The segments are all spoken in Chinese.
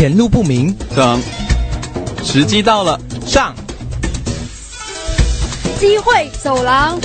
前路不明，等，时机到了，上。机会走廊。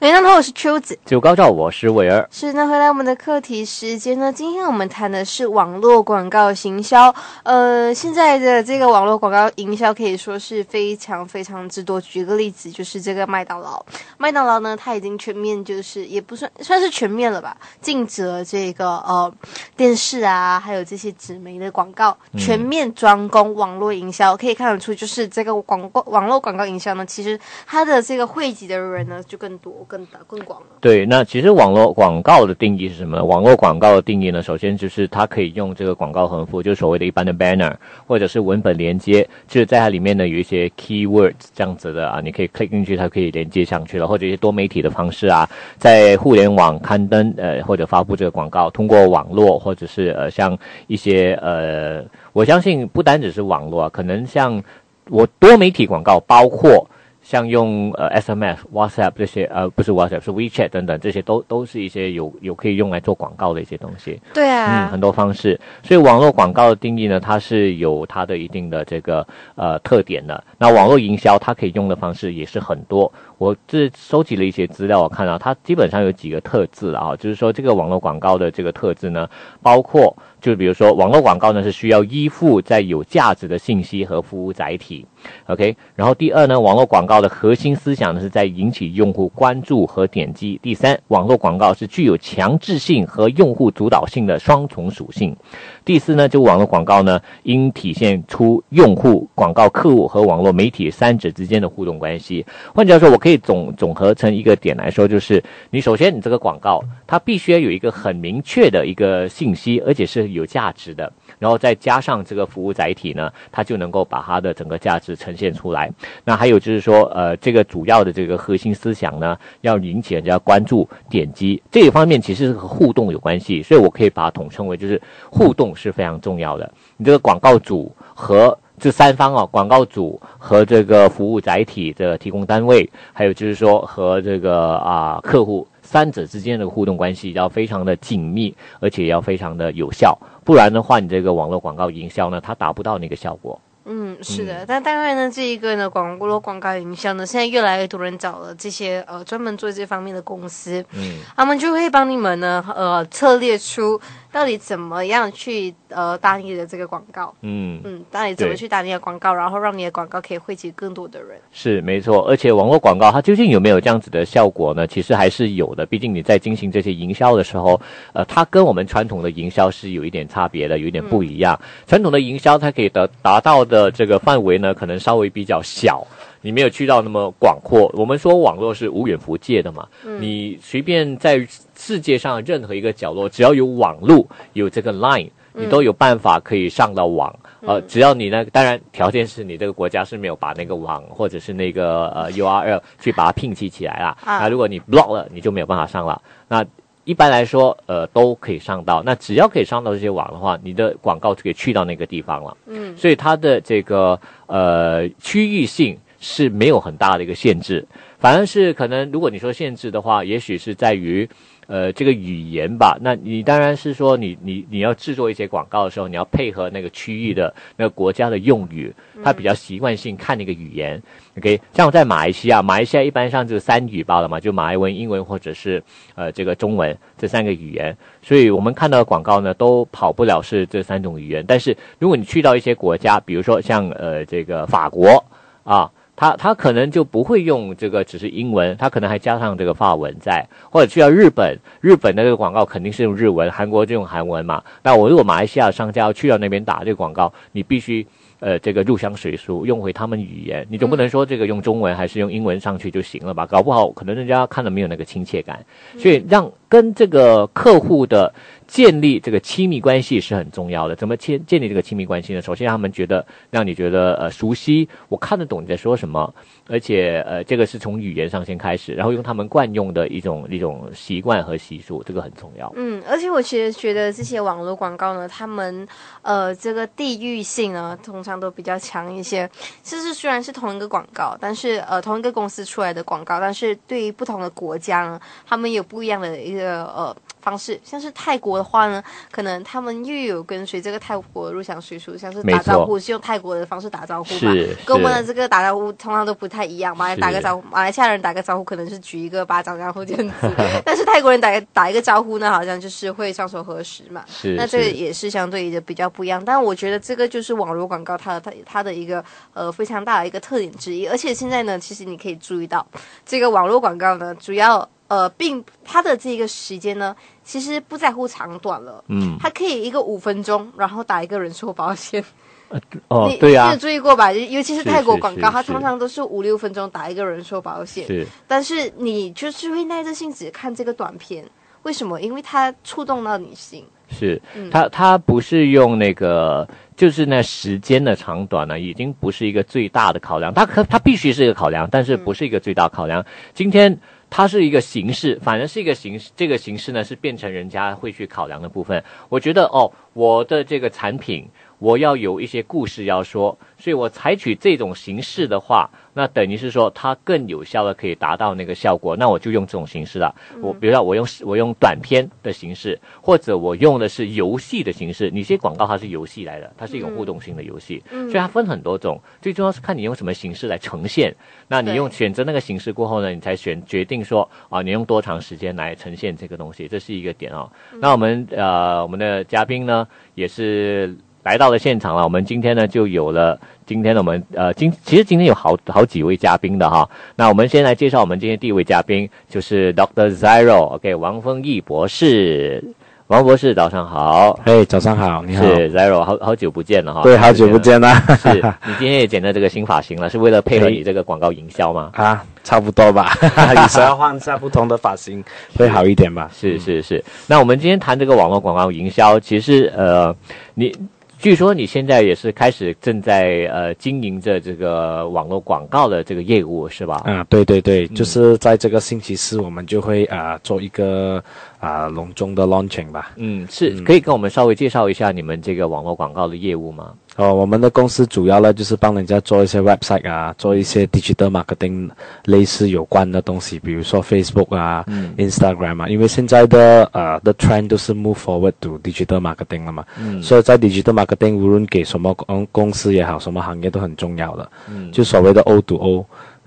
大家好，我是秋子。九高照，我是伟儿。是那回来我们的课题时间呢？今天我们谈的是网络广告行销。呃，现在的这个网络广告营销可以说是非常非常之多。举个例子，就是这个麦当劳。麦当劳呢，它已经全面就是也不算算是全面了吧，禁止了这个呃电视啊，还有这些纸媒的广告，全面专攻网络营销。可以看得出，就是这个广告网络广告营销呢，其实它的这个汇集的人呢就更多。更大更广了。对，那其实网络广告的定义是什么呢？网络广告的定义呢？首先就是它可以用这个广告横幅，就是所谓的一般的 banner，或者是文本连接，就是在它里面呢有一些 keywords 这样子的啊，你可以 click 进去，它可以连接上去了，或者一些多媒体的方式啊，在互联网刊登呃或者发布这个广告，通过网络或者是呃像一些呃，我相信不单只是网络啊，可能像我多媒体广告包括。像用呃 SMS、WhatsApp 这些呃不是 WhatsApp 是 WeChat 等等这些都都是一些有有可以用来做广告的一些东西。对啊，嗯，很多方式。所以网络广告的定义呢，它是有它的一定的这个呃特点的。那网络营销它可以用的方式也是很多。我这收集了一些资料，我看到它基本上有几个特质啊，就是说这个网络广告的这个特质呢，包括就比如说网络广告呢是需要依附在有价值的信息和服务载体。OK，然后第二呢，网络广告的核心思想呢是在引起用户关注和点击。第三，网络广告是具有强制性和用户主导性的双重属性。第四呢，就网络广告呢，应体现出用户、广告客户和网络媒体三者之间的互动关系。换句话说，我可以总总合成一个点来说，就是你首先你这个广告，它必须要有一个很明确的一个信息，而且是有价值的。然后再加上这个服务载体呢，它就能够把它的整个价值呈现出来。那还有就是说，呃，这个主要的这个核心思想呢，要引起人家关注、点击这一方面，其实是和互动有关系。所以我可以把它统称为就是互动是非常重要的。你这个广告主和这三方啊，广告主和这个服务载体的提供单位，还有就是说和这个啊客户。三者之间的互动关系要非常的紧密，而且要非常的有效，不然的话，你这个网络广告营销呢，它达不到那个效果。嗯，是的，但当然呢，这一个呢，广络广告营销呢，现在越来越多人找了这些呃专门做这方面的公司，嗯，他们就会帮你们呢，呃，策略出。到底怎么样去呃打你的这个广告？嗯嗯，到底怎么去打你的广告，然后让你的广告可以汇集更多的人？是没错，而且网络广告它究竟有没有这样子的效果呢？其实还是有的。毕竟你在进行这些营销的时候，呃，它跟我们传统的营销是有一点差别的，有一点不一样。传统的营销它可以得达到的这个范围呢，可能稍微比较小。你没有去到那么广阔。我们说网络是无远弗届的嘛，你随便在世界上任何一个角落，只要有网络，有这个 line，你都有办法可以上到网。呃，只要你呢当然条件是你这个国家是没有把那个网或者是那个呃 URL 去把它摒弃起来了。那如果你 block 了，你就没有办法上了。那一般来说，呃，都可以上到。那只要可以上到这些网的话，你的广告就可以去到那个地方了。嗯，所以它的这个呃区域性。是没有很大的一个限制，反而是可能，如果你说限制的话，也许是在于，呃，这个语言吧。那你当然是说，你你你要制作一些广告的时候，你要配合那个区域的那个国家的用语，他比较习惯性看那个语言。OK，像我在马来西亚，马来西亚一般上就是三语罢了嘛，就马来文、英文或者是呃这个中文这三个语言。所以我们看到的广告呢，都跑不了是这三种语言。但是如果你去到一些国家，比如说像呃这个法国啊。他他可能就不会用这个只是英文，他可能还加上这个法文在，或者去到日本，日本的这个广告肯定是用日文，韩国就用韩文嘛。那我如果马来西亚商家要去到那边打这个广告，你必须呃这个入乡随俗，用回他们语言，你总不能说这个用中文还是用英文上去就行了吧？搞不好可能人家看了没有那个亲切感，所以让跟这个客户的。建立这个亲密关系是很重要的。怎么建建立这个亲密关系呢？首先，让他们觉得让你觉得呃熟悉，我看得懂你在说什么，而且呃这个是从语言上先开始，然后用他们惯用的一种一种习惯和习俗，这个很重要。嗯，而且我其实觉得这些网络广告呢，他们呃这个地域性呢，通常都比较强一些。其实虽然是同一个广告，但是呃同一个公司出来的广告，但是对于不同的国家呢，他们有不一样的一个呃。方式，像是泰国的话呢，可能他们又有跟随这个泰国入乡随俗，像是打招呼是用泰国的方式打招呼嘛是，跟我们的这个打招呼通常都不太一样。马来打个招呼，马来西亚人打个招呼可能是举一个巴掌然后这样子，但是泰国人打个打一个招呼呢，好像就是会双手合十嘛。是那这个也是相对的比较不一样，但我觉得这个就是网络广告它的它它的一个呃非常大的一个特点之一。而且现在呢，其实你可以注意到，这个网络广告呢，主要呃并他的这个时间呢，其实不在乎长短了。嗯，它可以一个五分钟，然后打一个人寿保险。你，哦对呀、你有注意过吧？尤其是是泰国广告，它通常都是五六分钟打一个人寿保险。是但是你就是会耐着性子看这个短片，为什么？因为它触动到你心。是嗯，它它不是用那个，就是那时间的长短呢，已经不是一个最大的考量。它可它必须是一个考量，但是不是一个最大考量。今天它是一个形式，反正是一个形式，这个形式呢是变成人家会去考量的部分。我觉得哦，我的这个产品。我要有一些故事要说，所以我采取这种形式的话，那等于是说它更有效的可以达到那个效果，那我就用这种形式了。我比如说我用我用短片的形式，或者我用的是游戏的形式。你些广告它是游戏来的，它是一种互动性的游戏，嗯所以它分很多种。最重要是看你用什么形式来呈现。那你用选择那个形式过后呢，你才选决定说啊，你用多长时间来呈现这个东西，这是一个点哦。那我们呃我们的嘉宾呢也是。来到了现场了，我们今天呢就有了今天的我们呃今其实今天有好好几位嘉宾的哈，那我们先来介绍我们今天第一位嘉宾就是 Dr. Zero，OK，、王丰毅博士，王博士早上好，嘿，早上好，你好。是 Zero，好好久不见了哈，对，好久不见了。是你今天也剪了这个新发型了，是为了配合你这个广告营销吗？啊，差不多吧。有时候换一下不同的发型 会好一点吧。是是是。那我们今天谈这个网络广告营销，其实呃，你据说你现在也是开始正在呃经营着这个网络广告的这个业务是吧？啊，对对对，就是在这个星期四，我们就会啊、做一个啊、隆重的 launching 吧。嗯，是可以跟我们稍微介绍一下你们这个网络广告的业务吗？哦，我们的公司主要呢就是帮人家做一些 website 啊，做一些 digital marketing 类似有关的东西，比如说 Facebook 啊、嗯 Instagram 啊，因为现在的呃的 trend 都是 move forward to digital marketing 了嘛，嗯所以在 digital marketing 无论给什么公公司也好，什么行业都很重要的，嗯，就所谓的 O to O。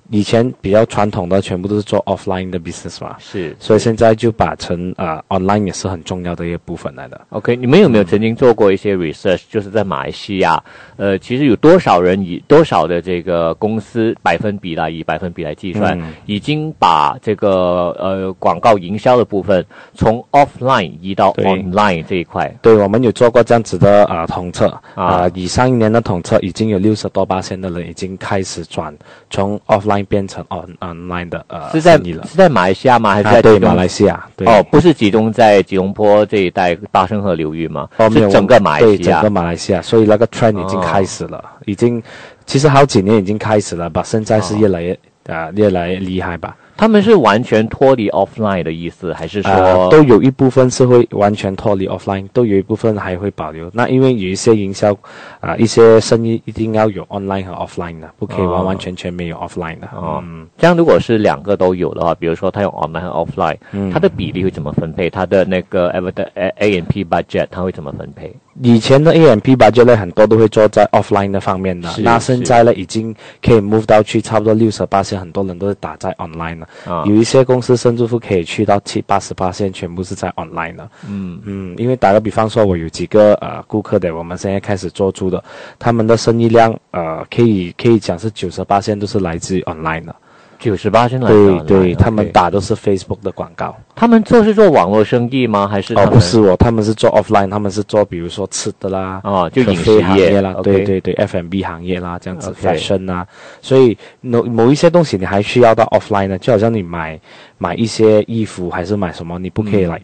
以前比较传统的全部都是做 offline 的 business 嘛，是所以现在就把成呃 online 也是很重要的一个部分来的。OK，你们有没有曾经做过一些 research？就是在马来西亚，呃，其实有多少人以多少的这个公司百分比来以百分比来计算，嗯已经把这个呃广告营销的部分从 offline 移到 online 这一块。对，我们有做过这样子的啊、呃统测啊啊、以上一年的统测已经有六十多八千的人已经开始转从 offline 变成 on online 的呃是在。是在马来西亚吗？还是啊，对，在马来西亚，对，哦，不是集中在吉隆坡这一带巴生河流域吗？哦，没有是整个马来西亚对整个。马来西亚，所以那个 trend 已经哦开始了，已经其实好几年已经开始了吧，现在是越来越啊、越来越厉害吧。他们是完全脱离 offline 的意思，还是说、啊，都有一部分是会完全脱离 offline，都有一部分还会保留。那因为有一些营销啊、一些生意一定要有 online 和 offline 的，不可以哦完完全全没有 offline 的。哦嗯，这样如果是两个都有的话，比如说他有 online 和 offline，、嗯它的比例会怎么分配？它的那个 a d A A N P budget 它会怎么分配？以前的 AMP budget 呢，很多都会做在 offline 的方面的，那现在呢，已经可以 move 到去差不多六十八线，很多人都是打在 online 了。啊有一些公司甚至乎可以去到七八十八线，全部是在 online 的。嗯嗯，因为打个比方说，我有几个呃顾客的，我们现在开始做出的，他们的生意量呃可以可以讲是九十八线都是来自于 online 的。九十八来的对对，他们打，打都是 Facebook 的广告。他们做是做网络生意吗？还是哦，不是哦，他们是做 offline，他们是做比如说吃的啦，哦，就饮食行业啦对对对，F&B 行业啦，这样子 fashion 啊，所以某某一些东西你还需要到 offline 呢，就好像你买买一些衣服还是买什么，你不可以嗯来。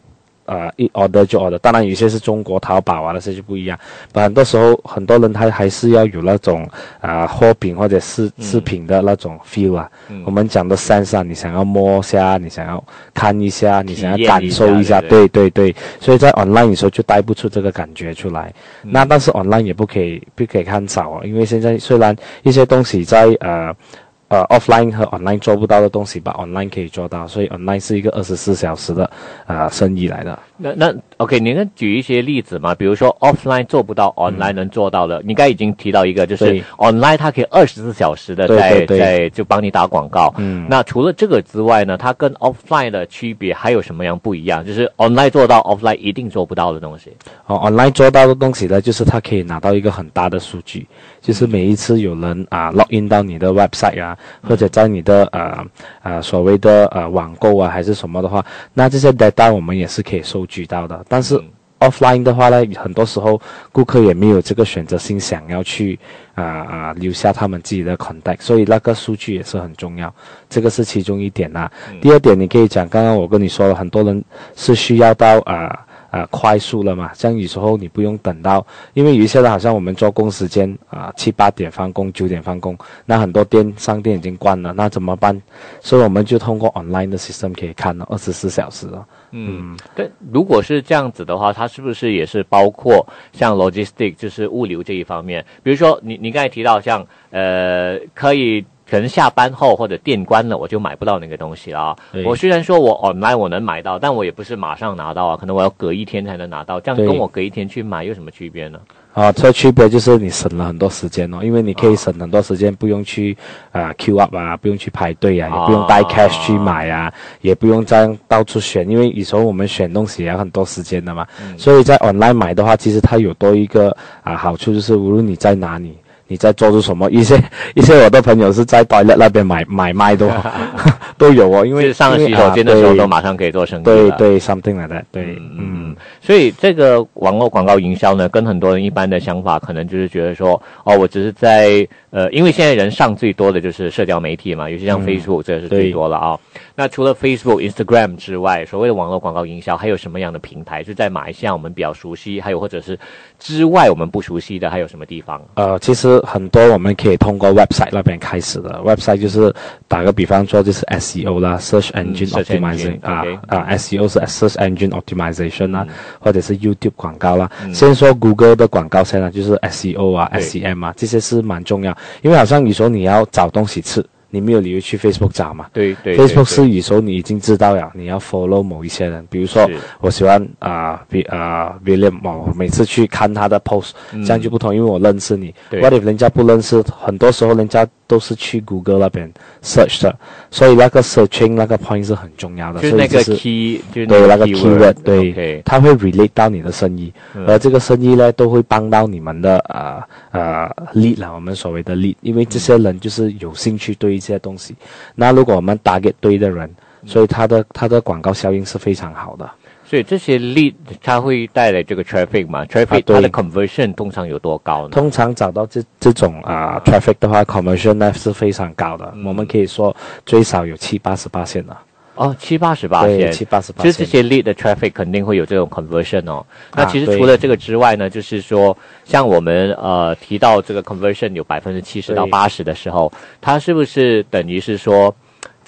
呃，一 order 就 order，当然有些是中国淘宝啊，那些就不一样。但很多时候，很多人他还是要有那种啊、货品或者是饰品的那种 feel 啊。嗯我们讲的 sense 啊，你想要摸下，你想要看一下，你想要感受一下，对对对对。所以在 online 的时候就带不出这个感觉出来。那但是 online 也不可以不可以看少啊，因为现在虽然一些东西在呃呃 offline 和 online 做不到的东西，吧 online 可以做到，所以 online 是一个二十四小时的啊、呃生意来的。那那 OK，你能举一些例子吗？比如说 offline 做不到，online 能做到的，你刚才已经提到一个，就是 online 它可以二十四小时的对在对对在就帮你打广告。嗯那除了这个之外呢，它跟 offline 的区别还有什么样不一样？就是 online 做到，offline 一定做不到的东西。哦，online 做到的东西呢，就是它可以拿到一个很大的数据，就是每一次有人啊 log in 到你的 website 啊，或者在你的呃呃所谓的呃网购啊还是什么的话，那这些 data 我们也是可以收集到的。但是嗯 offline 的话呢，很多时候顾客也没有这个选择性想要去啊啊、留下他们自己的 contact，所以那个数据也是很重要，这个是其中一点啦。第二点，你可以讲，刚刚我跟你说了，很多人是需要到啊。啊，快速了嘛，这样有时候你不用等到，因为有一些人好像我们做工时间啊，七八点放工，九点放工，那很多店商店已经关了，那怎么办？所以我们就通过 online 的 system 可以看到二十四小时了。嗯，对如果是这样子的话，它是不是也是包括像 logistic，就是物流这一方面？比如说你你刚才提到像呃，可以可能下班后或者店关了，我就买不到那个东西了我虽然说我 online 我能买到，但我也不是马上拿到啊，可能我要隔一天才能拿到。这样跟我隔一天去买有什么区别呢？啊，这区别就是你省了很多时间哦，因为你可以省很多时间，不用去啊、queue up 啊，不用去排队啊，也不用带 cash 去买啊，也不用这样到处选，因为有时候我们选东西也要很多时间的嘛。所以在 online 买的话，其实它有多一个啊好处，就是无论你在哪里。你在做出什么？一些一些我的朋友是在 toilet 那边买买卖的、哦，都有哦。因为上洗手间的时候啊都马上可以做生意了。对对 something like that，对，嗯嗯，所以这个网络广告营销呢，跟很多人一般的想法，可能就是觉得说，哦，我只是在呃，因为现在人上最多的就是社交媒体嘛，尤其像 Facebook 这个是最多了啊、那除了 Facebook、Instagram 之外，所谓的网络广告营销还有什么样的平台？就在马来西亚我们比较熟悉，还有或者是之外我们不熟悉的，还有什么地方？呃，其实很多我们可以通过 website 那边开始的。website 就是打个比方说，就是 SEO 啦，search engine optimization、啊啊，SEO 是 search engine optimization 啦，嗯或者是 YouTube 广告啦。先说 Google 的广告先啦，就是 SEO 啊、SEM 啊，这些是蛮重要，因为好像你说你要找东西吃，你没有理由去 Facebook 找嘛。对对对 Facebook 对是有时候你已经知道了，你要 follow 某一些人，比如说我喜欢啊，比啊 William，我每次去看他的 post，、这样就不同，因为我认识你。What if 人家不认识？很多时候人家都是去 Google 那边 search 的，所以那个 searching 那个 point 是很重要的。就是那个 key，就是对那个 keyword，keyword，对。它会 relate 到你的生意，嗯。而这个生意呢，都会帮到你们的呃呃 lead 啦，我们所谓的 lead，因为这些人就是有兴趣对一些东西。那如果我们 target 对的人，所以它的它的广告效应是非常好的。所以这些 lead 它会带来这个 traffic 嘛？traffic 啊对它的 conversion 通常有多高呢？通常找到这这种啊、traffic 的话，conversion 呢是非常高的，我们可以说最少有七八十八线的，哦，七八十八对，线，七八十八线。就是这些 lead 的 traffic 肯定会有这种 conversion 哦。那其实除了这个之外呢，就是说，像我们呃提到这个 conversion 有百分之七十到八十的时候，它是不是等于是说？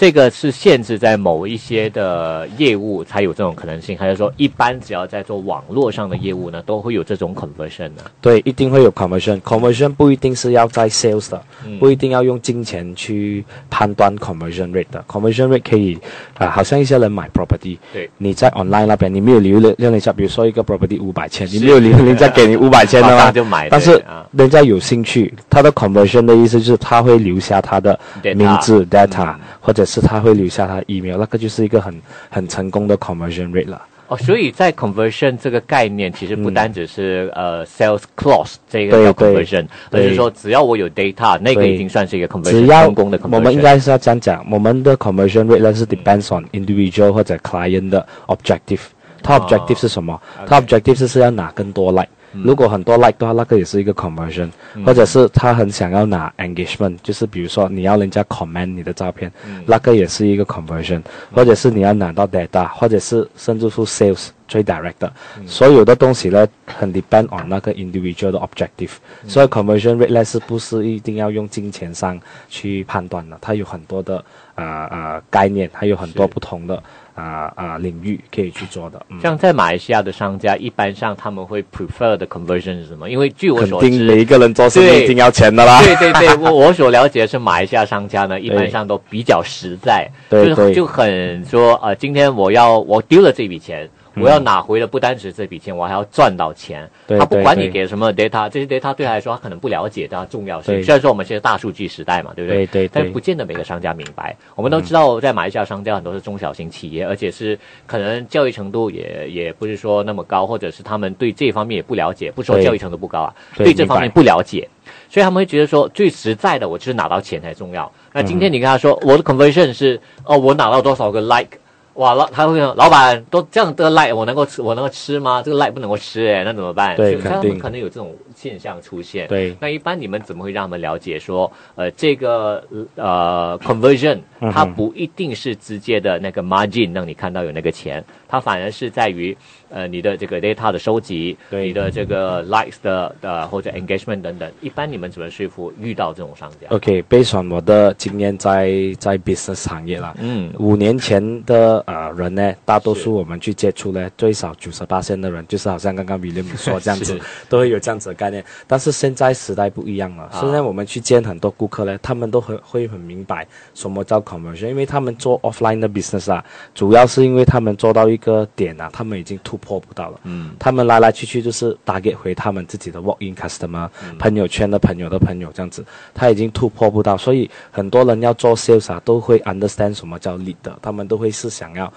这个是限制在某一些的业务才有这种可能性，还是说一般只要在做网络上的业务呢，都会有这种 conversion 呢？对，一定会有 conversion。conversion 不一定是要在 sales 的，嗯。不一定要用金钱去判断 conversion rate 的。conversion rate 可以啊、好像一些人买 property，对。你在 online 那边，你没有理由让人家，比如说一个 property 五百千，你没有留人家给你 五百千的马嘛就买，但是啊。人家有兴趣，他的 conversion 的意思就是他会留下他的名字 data，、嗯。或者是他会留下他的 email，那个就是一个很很成功的 conversion rate 了。哦，所以在 conversion 这个概念，其实不单只是、呃 sales close 这个叫 conversion，而是说只要我有 data，那个已经算是一个 conversion 要成功的 conversion。我们应该是要这样讲，我们的 conversion rate 呢是 depends on individual 或者 client 的 objective。它哦 objective 是什么？它 objective 是是要拿更多 like。如果很多 like 的话，那个也是一个 conversion，、或者是他很想要拿 engagement，就是比如说你要人家 comment 你的照片，那个也是一个 conversion，、或者是你要拿到 data，或者是甚至乎 sales 最 direct 的，所有的东西呢很 depend on 那个 individual 的 objective，、所以 conversion rate 呢是不是一定要用金钱上去判断的？它有很多的呃呃概念，还有很多不同的啊啊领域可以去做的。嗯，像在马来西亚的商家，一般上他们会 prefer 的 conversion 是什么？因为据我所知，定每一个人做生意对一定要钱的啦。对对对，我 我所了解的是马来西亚商家呢，一般上都比较实在，就是就很说呃，今天我要我丢了这笔钱。我要拿回的不单只是这笔钱，我还要赚到钱。他不管你给什么 data，这些 data 对他来说他可能不了解它的重要性。虽然说我们现在大数据时代嘛，对不对？对对对但不见得每个商家明白。我们都知道，在马来西亚商家很多是中小型企业，而且是可能教育程度也也不是说那么高，或者是他们对这方面也不了解。不说教育程度不高啊，对对这方面不了解。所以他们会觉得说，最实在的，我就是拿到钱才重要。那今嗯天你跟他说，我的 conversion 是哦，我拿到多少个 like，哇，老他会说，老板都这样的 like，我能够吃，我能够吃吗？这个 like 不能够吃，哎，那怎么办？对他们肯定可能有这种现象出现。对那一般你们怎么会让他们了解说，呃，这个呃 conversion 它不一定是直接的那个 margin 让你看到有那个钱，它反而是在于呃你的这个 data 的收集，对你的这个 likes 的呃或者 engagement 等等。一般你们怎么说服遇到这种商家？OK，based on 我的经验在在 business 行业啦，嗯五年前的呃人呢，大多数我们去接触呢，最少九十八线的人，就是好像刚刚 William 说这样子，都会有这样子的概念。但是现在时代不一样了，啊。现在我们去见很多顾客呢，他们都很会很明白什么叫 conversion，因为他们做 offline 的 business 啊，主要是因为他们做到一个点啊，他们已经突破不到了。嗯。他们来来去去就是打给回他们自己的 walk-in customer，、朋友圈的朋友的朋友这样子，他已经突破不到，所以很多人要做 sales 啊，都会 understand 什么叫 lead 的，他们都会是想要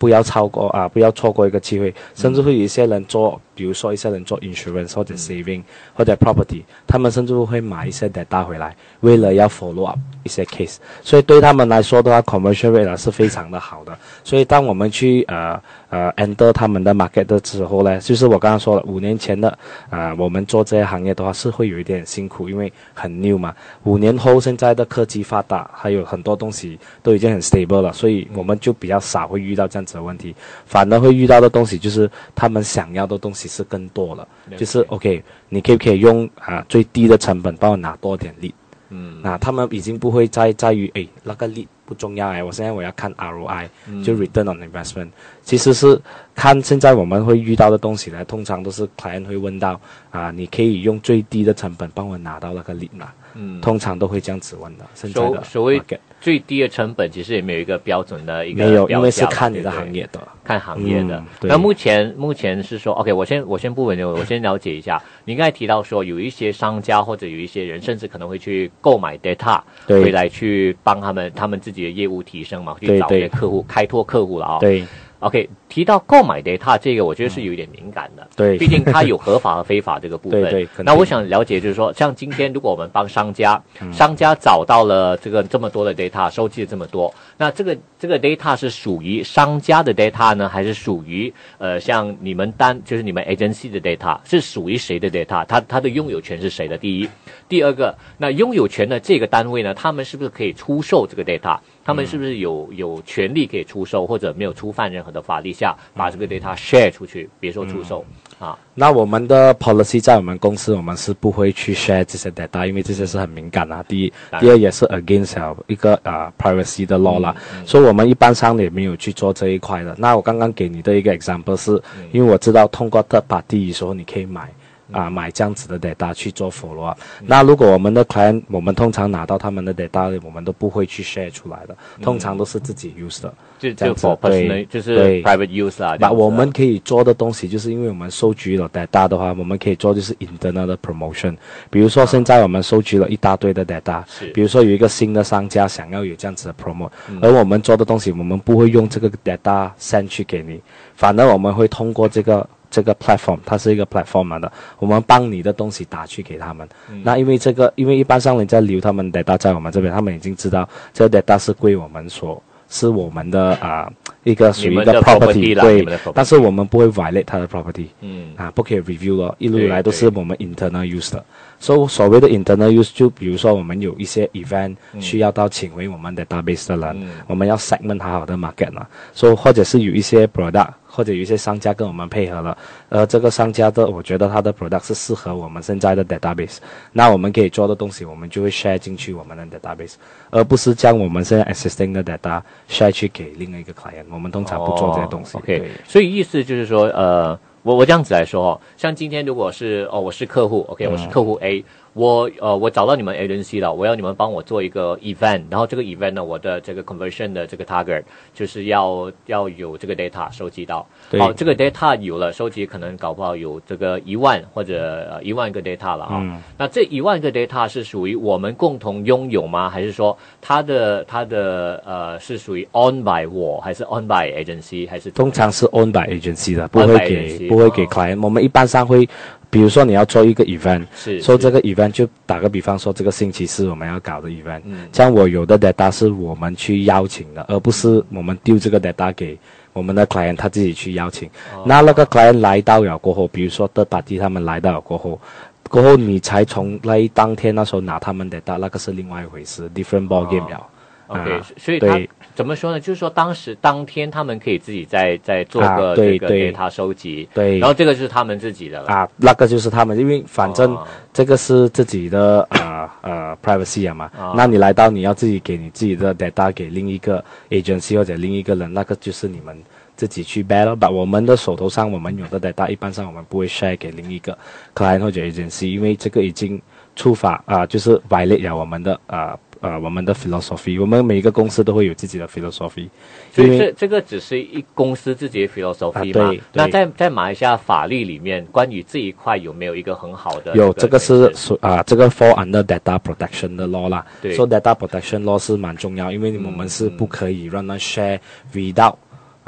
不要超过啊，不要错过一个机会，甚至会有一些人做，比如说一些人做 insurance 或者 saving、或者 property，他们甚至会买一些 data 回来，为了要 follow up 一些 case，所以对他们来说的话，conversion rate 啊是非常的好的，所以当我们去呃呃 enter 他们的 market 的时候呢，就是我刚刚说了，五年前的啊、呃我们做这些行业的话是会有一点辛苦，因为很 new 嘛。五年后现在的科技发达，还有很多东西都已经很 stable 了，所以我们就比较少会遇到这样子的问题，反而会遇到的东西就是他们想要的东西是更多了，就是 OK，你可不可以用啊、最低的成本帮我拿多点利？嗯那他们已经不会再在于诶那个利不重要哎，我现在我要看 ROI，、就 return on investment。其实是看现在我们会遇到的东西呢，通常都是 client 会问到啊，你可以用最低的成本帮我拿到那个利嘛？嗯，通常都会这样子问的。现在的所所谓最低的成本其实也没有一个标准的一个没有，因为是看你的行业的。看行业的。那目前目前是说，OK，我先我先不问，我先了解一下。你刚才提到说，有一些商家或者有一些人，甚至可能会去购买 data，对回来去帮他们他们自己的业务提升嘛，去找一些客户开拓客户了啊、对 OK，提到购买 data 这个，我觉得是有一点敏感的。对 毕竟它有合法和非法这个部分。对对那我想了解，就是说，像今天如果我们帮商家，嗯商家找到了这个这么多的 data，收集了这么多，那这个这个 data 是属于商家的 data 呢，还是属于呃像你们单就是你们 agency 的 data 是属于谁的 data？它它的拥有权是谁的？第一，第二个，那拥有权的这个单位呢，他们是不是可以出售这个 data？他们是不是有有权利可以出售，或者没有触犯任何的法律下把这个 data share 出去？别说出售、啊，那我们的 policy 在我们公司，我们是不会去 share 这些 data，因为这些是很敏感啊。第一第二也是 against 一个啊、privacy 的 law 啦，所以我们一般上也没有去做这一块的。那我刚刚给你的一个 example 是，因为我知道通过 third party 的时候，你可以买。啊，买这样子的 data 去做 follow up。那如果我们的 client，我们通常拿到他们的 data，我们都不会去 share 出来的，通常都是自己 use 的。就就这样子 for 对 personal 就是对 private use 啊。那我们可以做的东西，就是因为我们收集了 data 的话，我们可以做就是 internal 的 promotion。比如说现在我们收集了一大堆的 data，是比如说有一个新的商家想要有这样子的 promote，、而我们做的东西，我们不会用这个 data send 去给你，反而我们会通过这个。这个 platform 它是一个 platform 嘛的，我们帮你的东西打去给他们。那因为这个，因为一般上人家留他们 data 在我们这边，他们已经知道这个 data 是归我们所，是我们的啊、一个属于的 property 但是我们不会 violate 他的 property。嗯啊，不可以 review 咯，一路以来都是我们 internal use 的。所、以所谓的 internal use，就比如说我们有一些 event 需要到请回我们的 database 的人，嗯我们要 segment 好好的 market 嘛，所、以或者是有一些 product 或者有一些商家跟我们配合了，呃，这个商家的我觉得他的 product 是适合我们现在的 database，那我们可以做的东西，我们就会 share 进去我们的 database，而不是将我们现在 existing 的 data share 去给另外一个 client。我们通常不做这些东西。哦 OK，所以意思就是说，呃，我我这样子来说哦，像今天如果是哦，我是客户，OK，我是客户 A，我呃我找到你们 agency 了，我要你们帮我做一个 event，然后这个 event 呢，我的这个 conversion 的这个 target 就是要要有这个 data 收集到，对。好，这个 data 有了，收集可能搞不好有这个一万或者呃一万个 data 了啊、嗯。那这一万个 data 是属于我们共同拥有吗？还是说它的它的呃是属于 on by 我，还是 on by agency，还是通常是 owned by agency 的，不会给不会给哦 client。我们一般上会，比如说你要做一个 event，是是说这个 event 就打个比方说，这个星期四我们要搞的 event，嗯像我有的 data 是我们去邀请的，而不是我们丢这个 data 给我们的 client 他自己去邀请。哦那那个 client 来到了过后，比如说 third party 他们来到了过后，过后你才从那当天那时候拿他们 data，那个是另外一回事，different ball game 了。OK，、啊所以他对怎么说呢？就是说当时当天他们可以自己再再做啊个这个对对 data 收集，对然后这个就是他们自己的了。啊，那个就是他们，因为反正哦这个是自己的呃呃 privacy 啊嘛，啊那你来到你要自己给你自己的 data 给另一个 agency 或者另一个人，那个就是你们自己去 battle，。把我们的手头上我们有的 data，一般上我们不会 share 给另一个 client 或者 agency，因为这个已经触发啊、就是 violate 了我们的啊呃我们的 philosophy。我们每一个公司都会有自己的 philosophy，所以这这个只是一公司自己的 philosophy 啊？对对那在在马来西亚法律里面，关于这一块有没有一个很好的有这个是解释属啊，这个 fall under data protection 的 law 啦。对 so data protection law 是蛮重要，因为我们是不可以让人 share without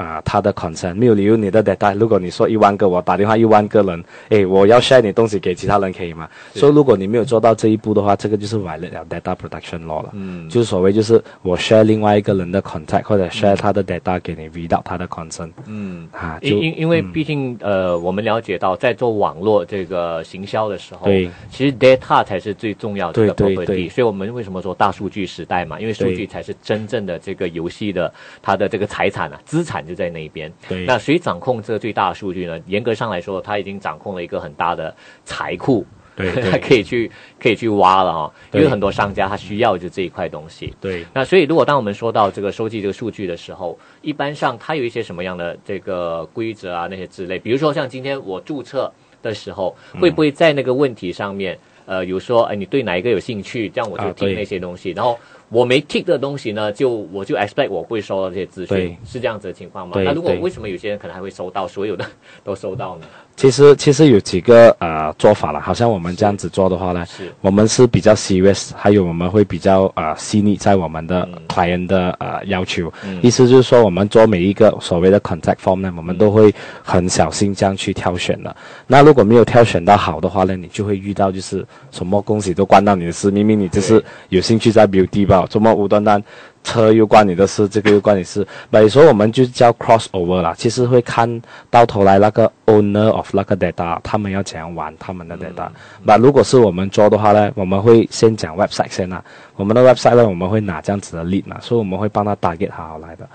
啊他的 consent，没有理由你的 data，如果你说一万个，我打电话一万个人，诶，我要 share 你东西给其他人可以吗？所以如果你没有做到这一步的话，这个就是 violate 了 data protection law 了。嗯就是所谓就是我 share 另外一个人的 contact 或者 share 他的 data 给你 without 他的 consent 嗯。啊，因因因为毕竟、呃，我们了解到，在做网络这个行销的时候，对，其实 data 才是最重要的对这个对 property。对所以我们为什么说大数据时代嘛？因为数据才是真正的这个游戏的它的这个财产啊，资产就在那边。对那谁掌控这个最大的数据呢？严格上来说，他已经掌控了一个很大的财库。对他可以去可以去挖了哈、因为很多商家他需要就这一块东西。对那所以，如果当我们说到这个收集这个数据的时候，一般上它有一些什么样的这个规则啊，那些之类，比如说像今天我注册的时候，嗯会不会在那个问题上面，呃，有说，哎，你对哪一个有兴趣，这样我就听那些东西，然后我没 tick 的东西呢，就我就 expect 我会收到这些资讯，是这样子的情况吗？那如果为什么有些人可能还会收到，所有的 都收到呢？其实其实有几个呃做法了，好像我们这样子做的话呢，我们是比较 serious，还有我们会比较呃细腻在我们的嗯。client 的呃要求，意思就是说我们做每一个所谓的 contact form 呢，我们都会很小心这样去挑选的。那如果没有挑选到好的话呢，你就会遇到就是什么恭喜都关到你的事，明明你就是有兴趣在 beauty 吧，怎么无端端车又关你的事，这个又关你事，那有时候我们就叫 cross over 啦。其实会看到头来那个 owner of 那个 data，他们要怎样玩他们的 data。那、如果是我们做的话呢，我们会先讲 website 先啦。我们的 website 呢，我们会拿这样子的 lead 嘛，所以我们会帮他 target 好好来的。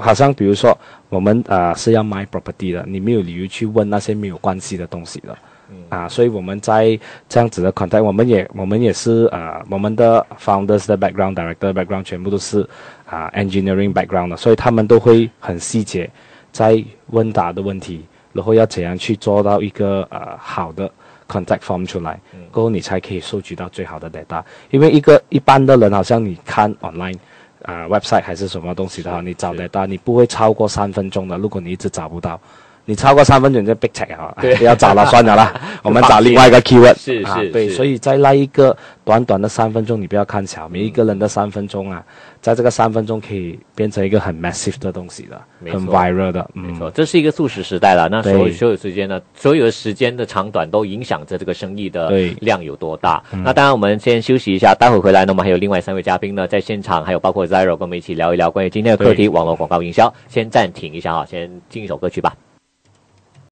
好像比如说我们呃是要卖 property 的，你没有理由去问那些没有关系的东西的。啊，所以我们在这样子的 contact，我们也我们也是呃，我们的 founders 的 background、director background 全部都是啊、engineering background 的，所以他们都会很细节在问答的问题，然后要怎样去做到一个呃好的 contact form 出来，过后你才可以收集到最好的 data。因为一个一般的人，好像你看 online。啊、w e b s i t e 还是什么东西的话，你找 data 你不会超过三分钟的。如果你一直找不到，你超过三分钟你就 big check 啊，哎不要找了，算了啦，我们找另外一个 keyword。是是是所以在那一个短短的三分钟，你不要看小，每一个人的三分钟啊，在这个三分钟可以变成一个很 massive 的东西的，很 viral 的，没错，嗯，这是一个速食时代了。那所有所有时间呢，所有的时间的长短都影响着这个生意的量有多大。那当然，我们先休息一下，待会回来呢，我们还有另外三位嘉宾呢在现场，还有包括 Zero 跟我们一起聊一聊关于今天的课题——网络广告营销。先暂停一下啊，先进一首歌曲吧。